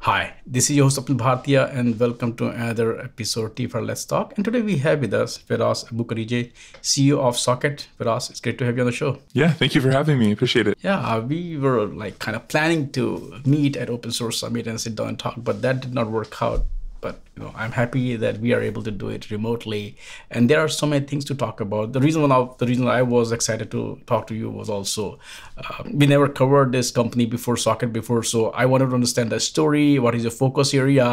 Hi, this is your host Apil Bhartiya and welcome to another episode of TFiR Let's Talk. And today we have with us Feross Aboukhadijeh, CEO of Socket. Firas, it's great to have you on the show. Yeah, thank you for having me. Appreciate it. Yeah, uh, we were like kind of planning to meet at Open Source Summit and sit down and talk, but that did not work out but you know i'm happy that we are able to do it remotely. And there are so many things to talk about. The reason why the reason i was excited to talk to you was also uh, we never covered this company before socket before. So i wanted to understand the story what is your focus area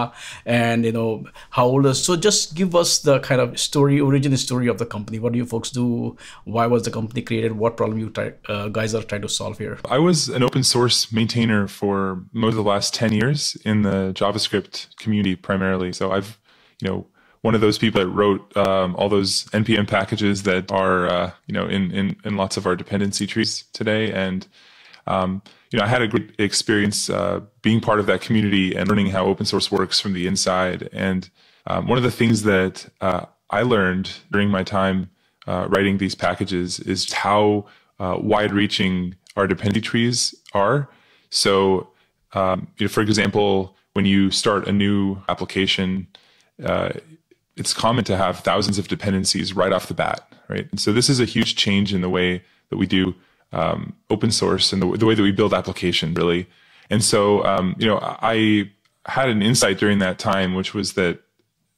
and you know how old is so just give us the kind of story origin story of the company. What do you folks do? Why was the company created? What problem you try, uh, guys are trying to solve here? I was an open source maintainer for most of the last 10 years in the javascript community primarily so I've, you know, one of those people that wrote um, all those npm packages that are, uh, you know, in, in in lots of our dependency trees today. And um, you know, I had a great experience uh, being part of that community and learning how open source works from the inside. And um, one of the things that uh, I learned during my time uh, writing these packages is how uh, wide-reaching our dependency trees are. So, um, you know, for example, when you start a new application, uh, it's common to have thousands of dependencies right off the bat, right? And so this is a huge change in the way that we do um, open source and the, the, way that we build application, really. And so, um, you know, I had an insight during that time, which was that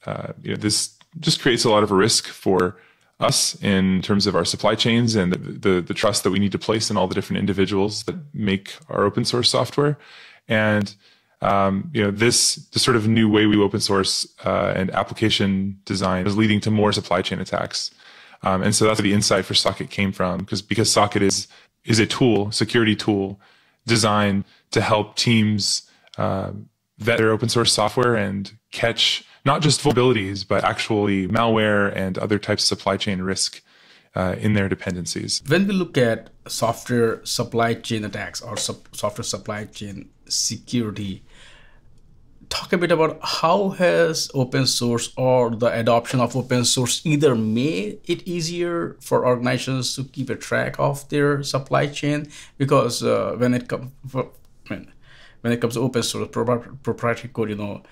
uh, you know this just creates a lot of risk for us in terms of our supply chains and the, the, the trust that we need to place in all the different individuals that make our open source software. And um, you know, this, the sort of new way we open source uh, and application design is leading to more supply chain attacks. Um, and so that's where the insight for Socket came from, because because Socket is is a tool, security tool, designed to help teams uh, vet their open source software and catch not just vulnerabilities, but actually malware and other types of supply chain risk uh, in their dependencies. When we look at software supply chain attacks or software supply chain security, talk a bit about how has open source or the adoption of open source either made it easier for organizations to keep a track of their supply chain? Because uh, when it comes when, it comes to open source proprietary code you know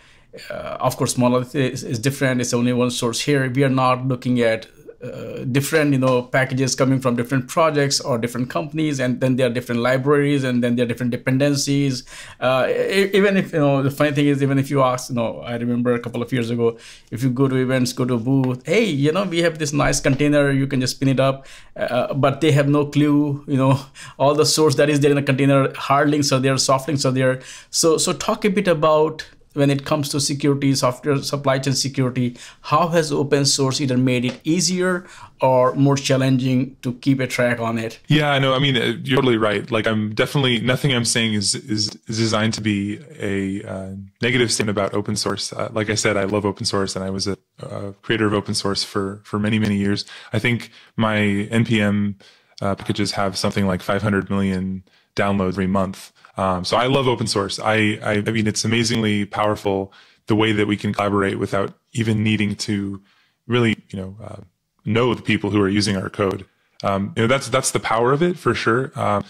uh, of course monolith is, is different. It's only one source. Here we are not looking at uh, different you know packages coming from different projects or different companies and then there are different libraries and then there are different dependencies. Uh, even if you know the funny thing is even if you ask you know i remember a couple of years ago if you go to events go to a booth hey you know we have this nice container you can just spin it up uh, but they have no clue you know all the source that is there in the container hard links are there soft links are there so so talk a bit about when it comes to security, software supply chain security, how has open source either made it easier or more challenging to keep a track on it? Yeah, I know. I mean, uh, you're totally right. Like, I'm definitely nothing I'm saying is is, is designed to be a uh, negative statement about open source. Uh, like I said, I love open source, and I was a, a, creator of open source for for many many years. I think my npm uh, packages have something like 500 million downloads every month. Um, so I love open source. I, I, I mean, it's amazingly powerful the way that we can collaborate without even needing to really, you know, uh, know the people who are using our code. Um, you know, that's that's the power of it for sure. Uh,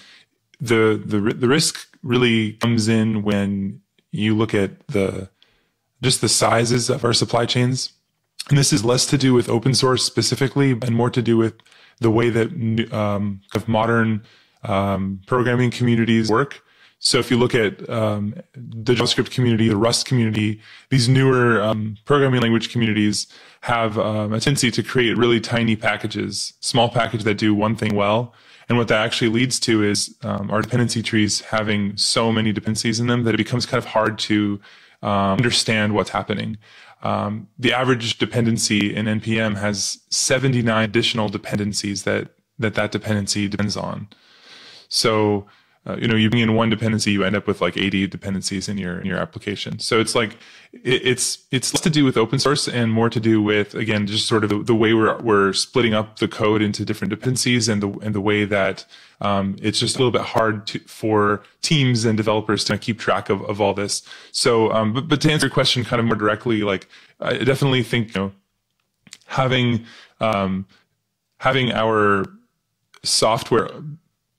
the the the risk really comes in when you look at the just the sizes of our supply chains, and this is less to do with open source specifically, and more to do with the way that um, of modern um, programming communities work. So if you look at um, the JavaScript community, the Rust community, these newer um, programming language communities have um, a tendency to create really tiny packages, small packages that do one thing well. And what that actually leads to is um, our dependency trees having so many dependencies in them that it becomes kind of hard to um, understand what's happening. Um, the average dependency in npm has 79 additional dependencies that that that dependency depends on. So uh, you know, you bring in one dependency, you end up with like 80 dependencies in your in your application. So it's like it, it's it's less to do with open source and more to do with again just sort of the, the way we're we're splitting up the code into different dependencies and the and the way that um, it's just a little bit hard to, for teams and developers to keep track of, of all this. So, um, but, but to answer your question kind of more directly, like I definitely think you know having um, having our software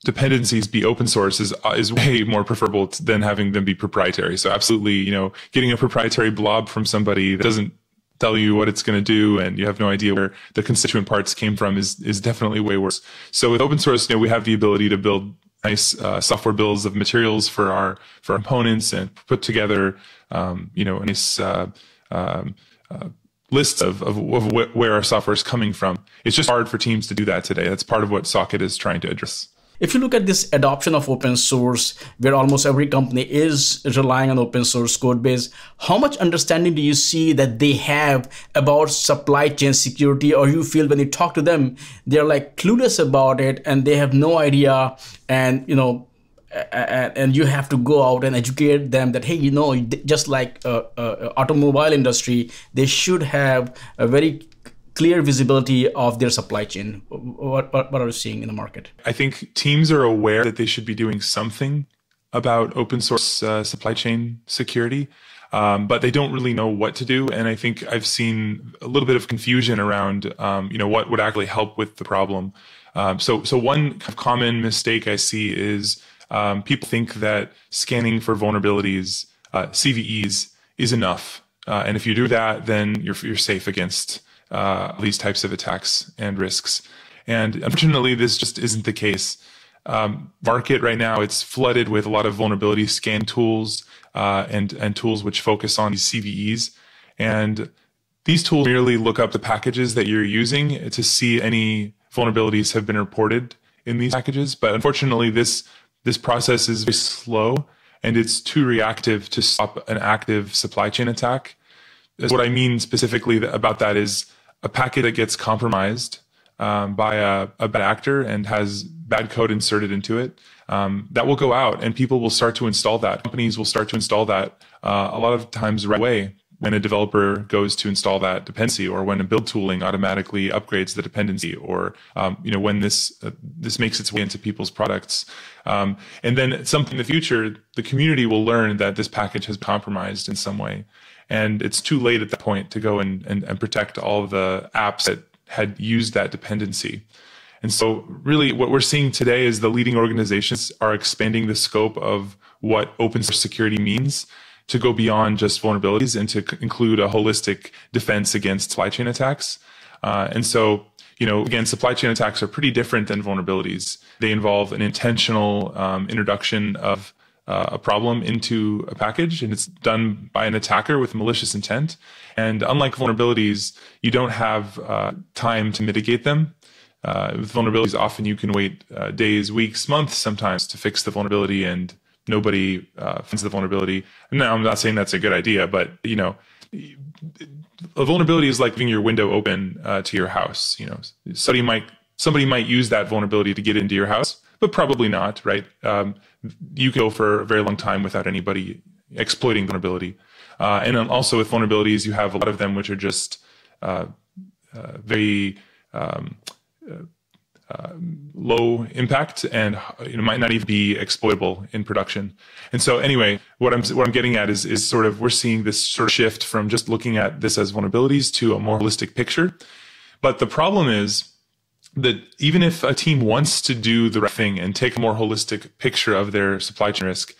dependencies be open source is uh, is way more preferable than having them be proprietary. So absolutely, you know, getting a proprietary blob from somebody that doesn't tell you what it's going to do and you have no idea where the constituent parts came from is is definitely way worse. So with open source, you know, we have the ability to build nice uh, software bills of materials for our for our components and put together, um, you know, a nice uh, um, uh, list of, of, of where our software is coming from. It's just hard for teams to do that today. That's part of what Socket is trying to address. If you look at this adoption of open source, where almost every company is relying on open source code base, how much understanding do you see that they have about supply chain security? Or you feel when you talk to them, they're like clueless about it and they have no idea. And, you know, and you have to go out and educate them that hey you know just like uh, uh, automobile industry they should have a very clear visibility of their supply chain? What, what, what are you seeing in the market? I think teams are aware that they should be doing something about open source uh, supply chain security. Um, but they don't really know what to do. And I think I've seen a little bit of confusion around, um, you know, what would actually help with the problem. Um, so, so one common mistake I see is um, people think that scanning for vulnerabilities, uh, CVEs, is enough. Uh, and if you do that, then you're you're safe against uh, these types of attacks and risks. And unfortunately, this just isn't the case. Um, market right now, it's flooded with a lot of vulnerability scan tools uh, and and tools which focus on these CVEs. And these tools merely look up the packages that you're using to see any vulnerabilities have been reported in these packages. But unfortunately, this this process is very slow and it's too reactive to stop an active supply chain attack. What I mean specifically about that is a packet that gets compromised um, by a, a, bad actor and has bad code inserted into it, um, that will go out and people will start to install that. Companies will start to install that uh, a lot of times right away when a developer goes to install that dependency or when a build tooling automatically upgrades the dependency or um, you know when this uh, this makes its way into people's products um, and then at some point in the future the community will learn that this package has compromised in some way and it's too late at that point to go and, and, and protect all the apps that had used that dependency. And so, really, what we're seeing today is the leading organizations are expanding the scope of what open source security means to go beyond just vulnerabilities and to include a holistic defense against supply chain attacks. Uh, and so, you know, again, supply chain attacks are pretty different than vulnerabilities. They involve an intentional um, introduction of uh, a problem into a package and it's done by an attacker with malicious intent. And unlike vulnerabilities, you don't have uh, time to mitigate them. Uh, with vulnerabilities, often you can wait uh, days, weeks, months sometimes to fix the vulnerability and nobody uh, finds the vulnerability. Now, I'm not saying that's a good idea, but you know, a vulnerability is like leaving your window open uh, to your house. You know, somebody might somebody might use that vulnerability to get into your house but probably not, right? Um, you go for a very long time without anybody exploiting vulnerability. Uh, and also with vulnerabilities, you have a lot of them which are just uh, uh, very um, uh, low impact and you know, might not even be exploitable in production. And so anyway, what I'm what I'm getting at is is sort of we're seeing this sort of shift from just looking at this as vulnerabilities to a more holistic picture. But the problem is that even if a team wants to do the right thing and take a more holistic picture of their supply chain risk,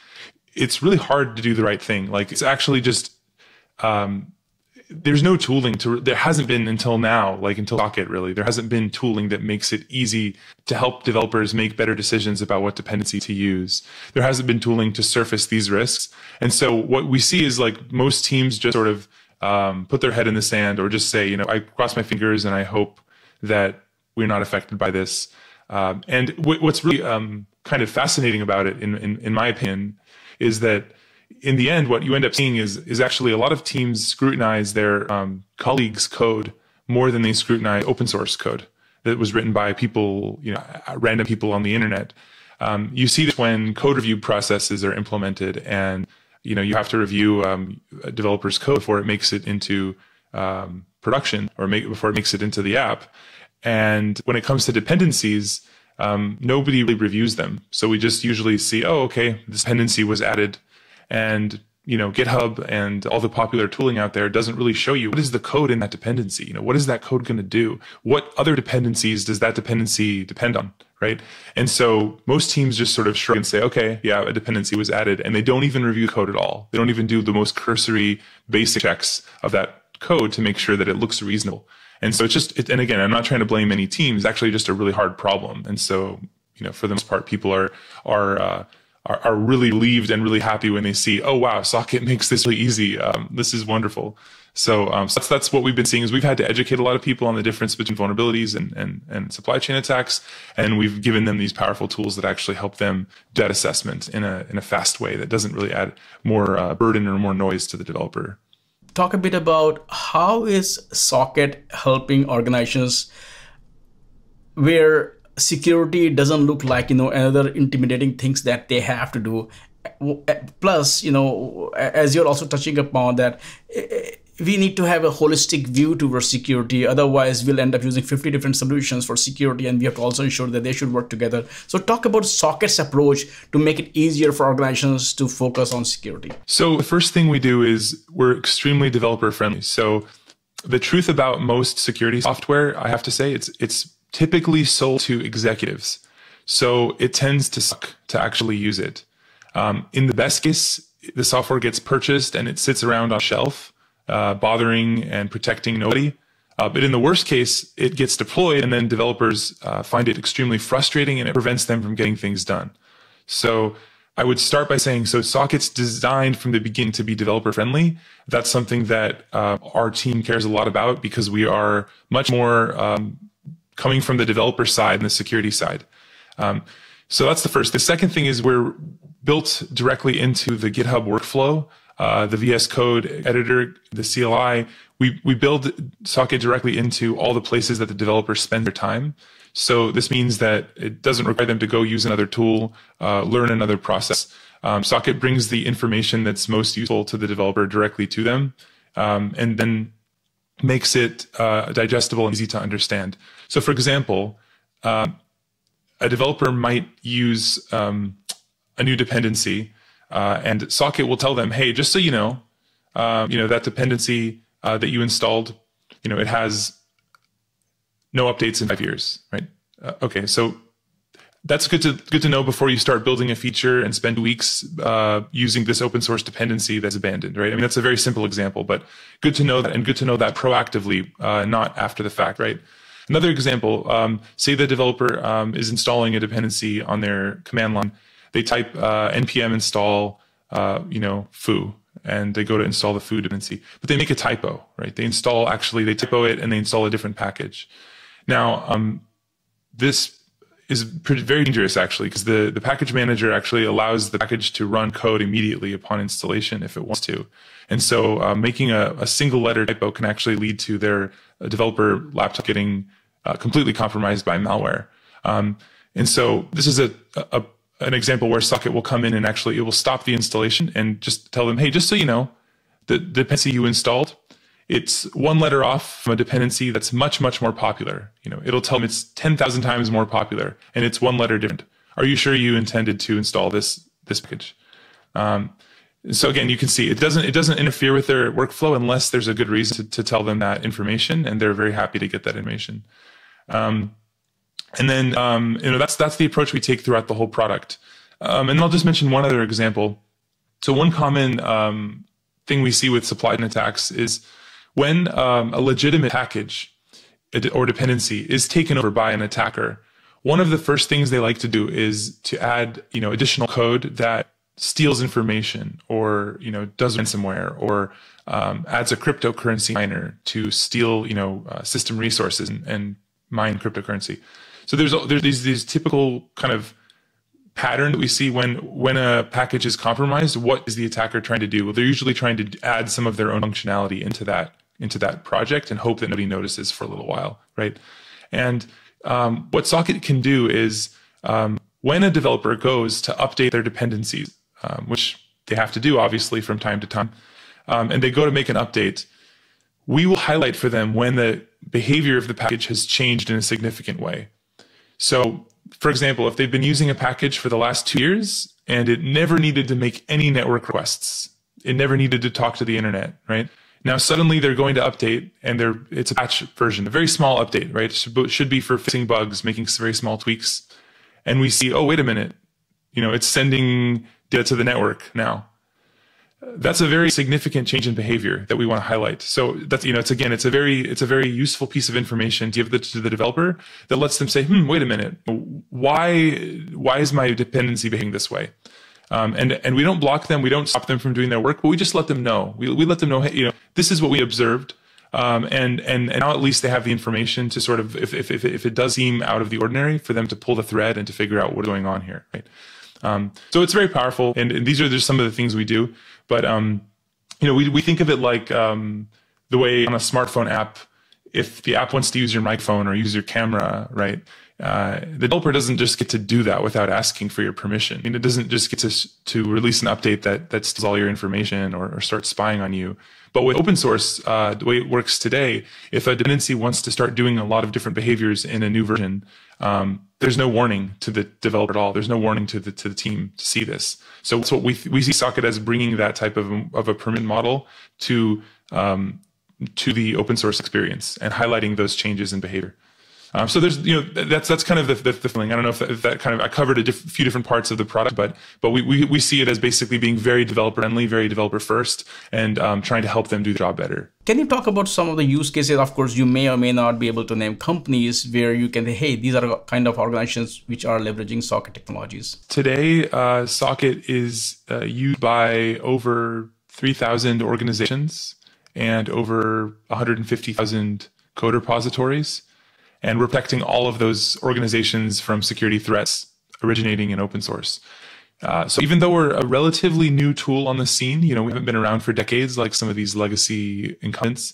it's really hard to do the right thing. Like it's actually just, um, there's no tooling to, there hasn't been until now, like until Socket really, there hasn't been tooling that makes it easy to help developers make better decisions about what dependency to use. There hasn't been tooling to surface these risks. And so what we see is like most teams just sort of, um, put their head in the sand or just say, you know, I cross my fingers and I hope that we're not affected by this. Um, and what's really um, kind of fascinating about it, in, in, in my opinion, is that in the end, what you end up seeing is is actually a lot of teams scrutinize their um, colleagues' code more than they scrutinize open source code that was written by people, you know, random people on the internet. Um, you see this when code review processes are implemented, and you know you have to review um, a developer's code before it makes it into um, production or make, before it makes it into the app. And when it comes to dependencies, um, nobody really reviews them. So we just usually see, oh, okay, this dependency was added. And, you know, GitHub and all the popular tooling out there doesn't really show you what is the code in that dependency. You know, what is that code going to do? What other dependencies does that dependency depend on? right? And so most teams just sort of shrug and say, okay, yeah, a dependency was added, and they don't even review code at all. They don't even do the most cursory basic checks of that code to make sure that it looks reasonable. And so it's just, it, and again, I'm not trying to blame any teams. It's actually just a really hard problem. And so, you know, for the most part, people are are uh, are, are really relieved and really happy when they see, oh wow, Socket makes this really easy. Um, this is wonderful. So, um, so that's that's what we've been seeing is we've had to educate a lot of people on the difference between vulnerabilities and and, and supply chain attacks, and we've given them these powerful tools that actually help them do that assessment in a in a fast way that doesn't really add more uh, burden or more noise to the developer. Talk a bit about how is Socket helping organizations where security doesn't look like you know another intimidating things that they have to do? Eh, plus you know as you're also touching upon that eh, eh, we need to have a holistic view towards security. Otherwise we'll end up using 50 different solutions for security and we have to also ensure that they should work together. So talk about socket's approach to make it easier for organizations to focus on security. So the first thing we do is we're extremely developer friendly so the truth about most security software i have to say it's it's typically sold to executives. So it tends to suck to actually use it. Um, in the best case, the software gets purchased and it sits around on a shelf, uh, bothering and protecting nobody. Uh, but in the worst case, it gets deployed and then developers uh, find it extremely frustrating and it prevents them from getting things done. So I would start by saying, so Socket's designed from the beginning to be developer friendly. That's something that uh, our team cares a lot about because we are much more um, coming from the developer side and the security side. Um, so that's the first. The second thing is we're built directly into the GitHub workflow, uh, the VS Code editor, the CLI. We we build Socket directly into all the places that the developers spend their time. So this means that it doesn't require them to go use another tool, uh, learn another process. Um, Socket brings the information that's most useful to the developer directly to them, um, and then makes it uh, digestible and easy to understand. So, for example, uh, a developer might use um, a new dependency, uh, and Socket will tell them, "Hey, just so you know, um, you know that dependency uh, that you installed, you know, it has no updates in five years, right? Uh, okay, so that's good to good to know before you start building a feature and spend weeks uh, using this open source dependency that's abandoned, right? I mean, that's a very simple example, but good to know that and good to know that proactively, uh, not after the fact, right? Another example: um, say the developer um, is installing a dependency on their command line. They type uh, npm install, uh, you know, foo, and they go to install the foo dependency, but they make a typo, right? They install actually they typo it and they install a different package. Now, um, this is pretty, very dangerous actually because the, the package manager actually allows the package to run code immediately upon installation if it wants to. And so uh, making a, a, single letter typo can actually lead to their uh, developer laptop getting uh, completely compromised by malware. Um, and so this is a, a, an example where Socket will come in and actually it will stop the installation and just tell them, hey, just so you know, the dependency you installed it's one letter off from a dependency that's much, much more popular. You know, it'll tell them it's 10,000 times more popular and it's one letter different. Are you sure you intended to install this, this package? Um, so again, you can see it doesn't, it doesn't interfere with their workflow unless there's a good reason to, to tell them that information and they're very happy to get that information. Um, and then, um, you know, that's, that's the approach we take throughout the whole product. Um, and I'll just mention one other example. So one common, um, thing we see with supply chain attacks is when um, a legitimate package or dependency is taken over by an attacker, one of the first things they like to do is to add, you know, additional code that steals information or, you know, does ransomware or um, adds a cryptocurrency miner to steal, you know, uh, system resources and, and mine cryptocurrency. So there's there's these these typical kind of pattern that we see when when a package is compromised. What is the attacker trying to do? Well, they're usually trying to add some of their own functionality into that into that project and hope that nobody notices for a little while, right? And um, what Socket can do is um, when a developer goes to update their dependencies, um, which they have to do obviously from time to time, um, and they go to make an update, we will highlight for them when the behavior of the package has changed in a significant way. So, for example, if they've been using a package for the last two years and it never needed to make any network requests, it never needed to talk to the internet, right? Now suddenly they're going to update and they're it's a patch version, a very small update, right? It should, should be for fixing bugs, making very small tweaks. and we see, oh, wait a minute, you know, it's sending data to the network now. That's a very significant change in behavior that we want to highlight. So that's, you know, it's again, it's a very, it's a very useful piece of information to give the, to the developer that lets them say, hmm, wait a minute, why, why is my dependency behaving this way? Um, and and we don't block them, we don't stop them from doing their work, but we just let them know. We we let them know, hey, you know, this is what we observed. Um, and, and, and now at least they have the information to sort of, if, if, if, if it does seem out of the ordinary for them to pull the thread and to figure out what's going on here, right? Um, so it's very powerful. And, and, these are just some of the things we do. But, um, you know, we, we think of it like um, the way on a smartphone app, if the app wants to use your microphone or use your camera, right? Uh, the developer doesn't just get to do that without asking for your permission. I mean, it doesn't just get to, to release an update that, that steals all your information or, or start spying on you. But with open source, uh, the way it works today, if a dependency wants to start doing a lot of different behaviors in a new version, um, there's no warning to the developer at all. There's no warning to the to the team to see this. So that's what we we see Socket as bringing that type of of a permit model to um, to the open source experience and highlighting those changes in behavior. Um, so there's, you know, that's that's kind of the, the, the feeling. I don't know if that, if that, kind of I covered a diff- few different parts of the product, but but we, we, we see it as basically being very developer friendly, very developer first, and um, trying to help them do the job better. Can you talk about some of the use cases? Of course, you may or may not be able to name companies where you can say, hey, these are kind of organizations which are leveraging Socket technologies. Today, uh, Socket is uh, used by over 3,000 organizations and over 150,000 code repositories and we're protecting all of those organizations from security threats originating in open source. Uh, so even though we're a relatively new tool on the scene, you know, we haven't been around for decades like some of these legacy incumbents.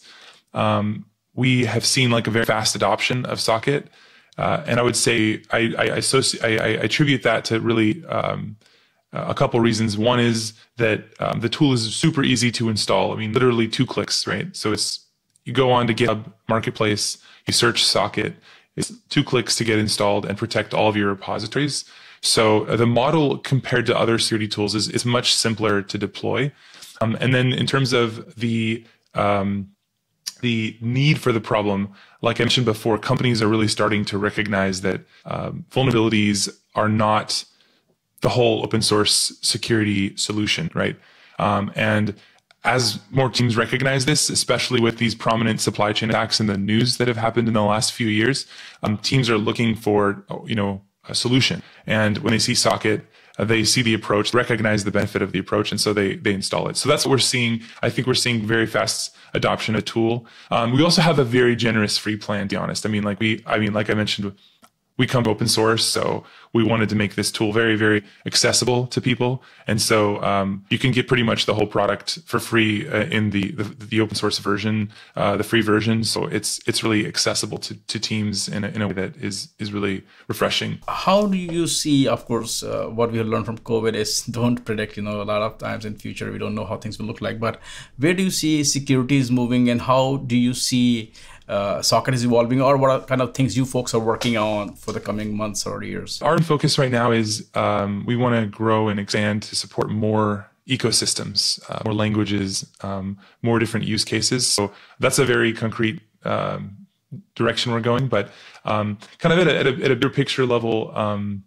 Um, we have seen like a very fast adoption of Socket, uh, and I would say I, I, associ- I, I attribute that to really um, a couple reasons. One is that um, the tool is super easy to install. I mean, literally two clicks, right? So it's you go on to GitHub Marketplace, you search Socket. It's two clicks to get installed and protect all of your repositories. So uh, the model compared to other security tools is, is much simpler to deploy. Um, and then in terms of the um, the need for the problem, like I mentioned before, companies are really starting to recognize that um, vulnerabilities are not the whole open source security solution, right? Um, and as more teams recognize this, especially with these prominent supply chain attacks in the news that have happened in the last few years, um, teams are looking for you know a solution. And when they see Socket, uh, they see the approach, recognize the benefit of the approach, and so they they install it. So that's what we're seeing. I think we're seeing very fast adoption of tool. Um, we also have a very generous free plan. To be honest, I mean, like we, I mean, like I mentioned we come open source, so we wanted to make this tool very, very accessible to people. And so um, you can get pretty much the whole product for free uh, in the, the, the open source version, uh, the free version. So it's it's really accessible to, to teams in a, in a way that is is really refreshing. How do you see? Of course, uh, what we have learned from COVID is don't predict. You know, a lot of times in future we don't know how things will look like. But where do you see security is moving, and how do you see uh, Socket is evolving, or what are kind of things you folks are working on for the coming months or years? Our focus right now is um, we want to grow and expand to support more ecosystems, uh, more languages, um, more different use cases. So that's a very concrete um, direction we're going. But um, kind of at a, at a, at a bigger picture level, um,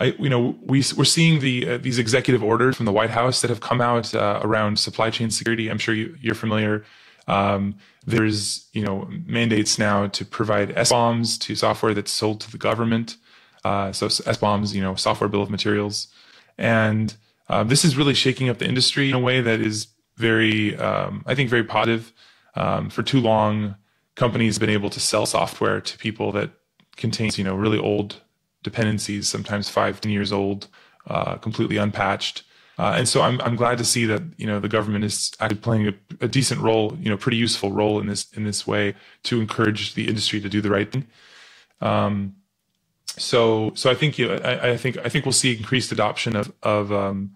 I, you know, we, we're seeing the uh, these executive orders from the White House that have come out uh, around supply chain security. I'm sure you, you're familiar. Um, there's you know mandates now to provide SBOMs to software that's sold to the government. Uh, so SBOMs, you know, software bill of materials, and uh, this is really shaking up the industry in a way that is very, um, I think, very positive. Um, for too long, companies have been able to sell software to people that contains you know really old dependencies, sometimes five, ten years old, uh, completely unpatched. Uh, and so I'm, I'm glad to see that you know the government is actually playing a, a, decent role, you know, pretty useful role in this in this way to encourage the industry to do the right thing. Um, so so I think you know, I, I, think I think we'll see increased adoption of of um,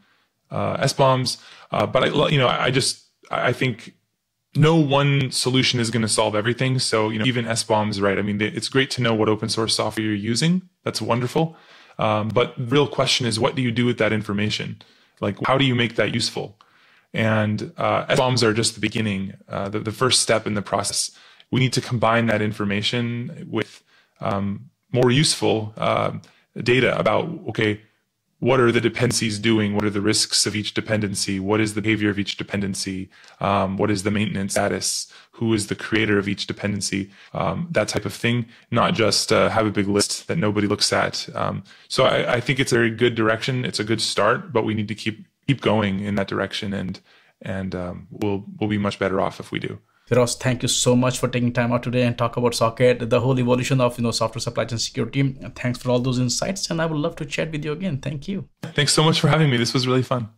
uh, SBOMs, uh, but I you know I just I think no one solution is going to solve everything. So you know even SBOMs, right? I mean it's great to know what open source software you're using. That's wonderful. Um, but the real question is what do you do with that information? Like, how do you make that useful? And uh, SBOMs are just the beginning, uh, the, the first step in the process. We need to combine that information with um, more useful uh, data about okay what are the dependencies doing? What are the risks of each dependency? What is the behavior of each dependency? Um, what is the maintenance status? Who is the creator of each dependency? Um, that type of thing, not just uh, have a big list that nobody looks at. Um, so I, I, think it's a very good direction. It's a good start, but we need to keep keep going in that direction, and and um, we'll we'll be much better off if we do. Feross, thank you so much for taking time out today and talk about Socket, the whole evolution of you know software supply chain security. Thanks for all those insights, and I would love to chat with you again. Thank you. Thanks so much for having me. This was really fun.